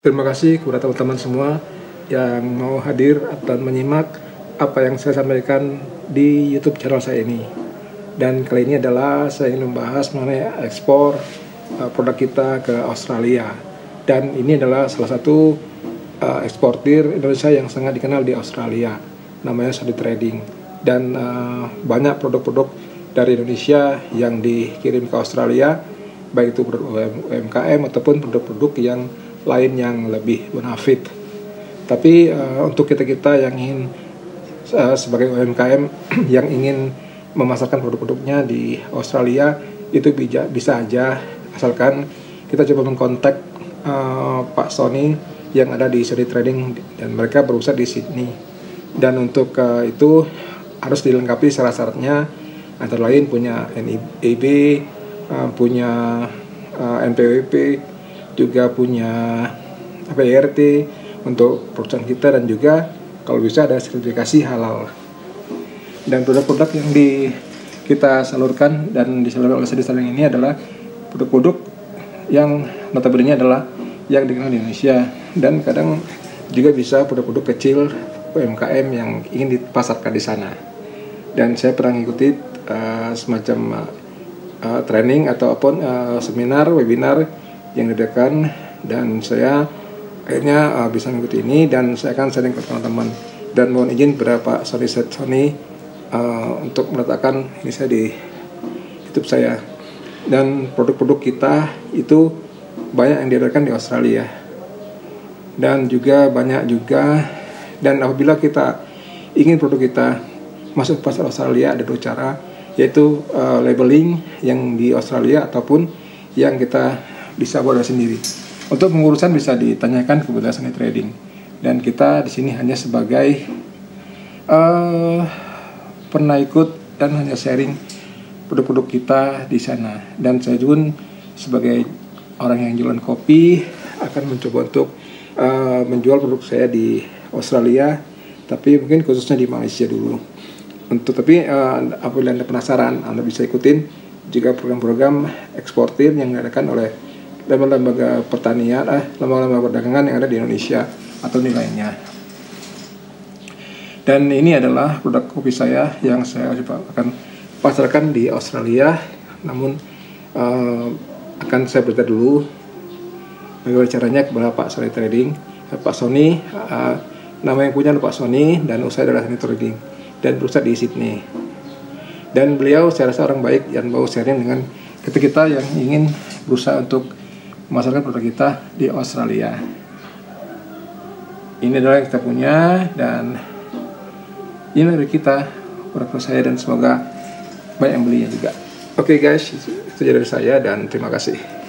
Terima kasih kepada teman-teman semua yang mau hadir dan menyimak apa yang saya sampaikan di YouTube channel saya ini. Dan kali ini adalah saya ingin membahas mengenai ekspor uh, produk kita ke Australia. Dan ini adalah salah satu uh, eksportir Indonesia yang sangat dikenal di Australia. Namanya Sadi Trading. Dan uh, banyak produk-produk dari Indonesia yang dikirim ke Australia, baik itu produk UMKM ataupun produk-produk yang lain yang lebih bonafit. Tapi uh, untuk kita-kita yang ingin uh, sebagai UMKM yang ingin memasarkan produk-produknya di Australia itu bisa bisa aja asalkan kita coba mengkontak uh, Pak Sony yang ada di Sony Trading dan mereka berusaha di Sydney. Dan untuk uh, itu harus dilengkapi syarat-syaratnya antara lain punya NIB, uh, punya uh, NPWP, juga punya apa ya, RT untuk perusahaan kita dan juga kalau bisa ada sertifikasi halal. Dan produk-produk yang di kita salurkan dan disalurkan oleh Sedi ini adalah produk-produk yang notabene adalah yang dikenal di Indonesia. Dan kadang juga bisa produk-produk kecil UMKM yang ingin dipasarkan di sana. Dan saya pernah mengikuti uh, semacam uh, training ataupun uh, seminar webinar yang diadakan dan saya akhirnya uh, bisa mengikuti ini dan saya akan sharing ke teman-teman. Dan mohon izin berapa Sony Set Sony uh, untuk meletakkan ini saya di YouTube saya. Dan produk-produk kita itu banyak yang diadakan di Australia. Dan juga banyak juga dan apabila kita ingin produk kita masuk pasar Australia ada dua cara yaitu uh, labeling yang di Australia ataupun yang kita bisa buat sendiri. Untuk pengurusan bisa ditanyakan kepada Sunny Trading. Dan kita di sini hanya sebagai uh, pernah ikut dan hanya sharing produk-produk kita di sana. Dan saya juga sebagai orang yang jualan kopi akan mencoba untuk uh, menjual produk saya di Australia tapi mungkin khususnya di Malaysia dulu. Untuk tapi uh, apabila anda penasaran anda bisa ikutin juga program-program eksportir yang diadakan oleh lembaga-lembaga pertanian, eh, lembaga-lembaga perdagangan yang ada di Indonesia atau nilainya. Dan ini adalah produk kopi saya yang saya coba akan pasarkan di Australia. Namun uh, akan saya berita dulu bagaimana caranya kepada Pak Sony Trading, eh, Pak Sony, uh, nama yang punya Pak Sony dan usaha adalah Sony Trading dan berusaha di Sydney. Dan beliau saya rasa orang baik yang mau sharing dengan kita kita yang ingin berusaha untuk memasarkan produk kita di Australia. Ini adalah yang kita punya dan ini dari kita produk saya dan semoga banyak yang belinya juga. Oke okay guys, itu dari saya dan terima kasih.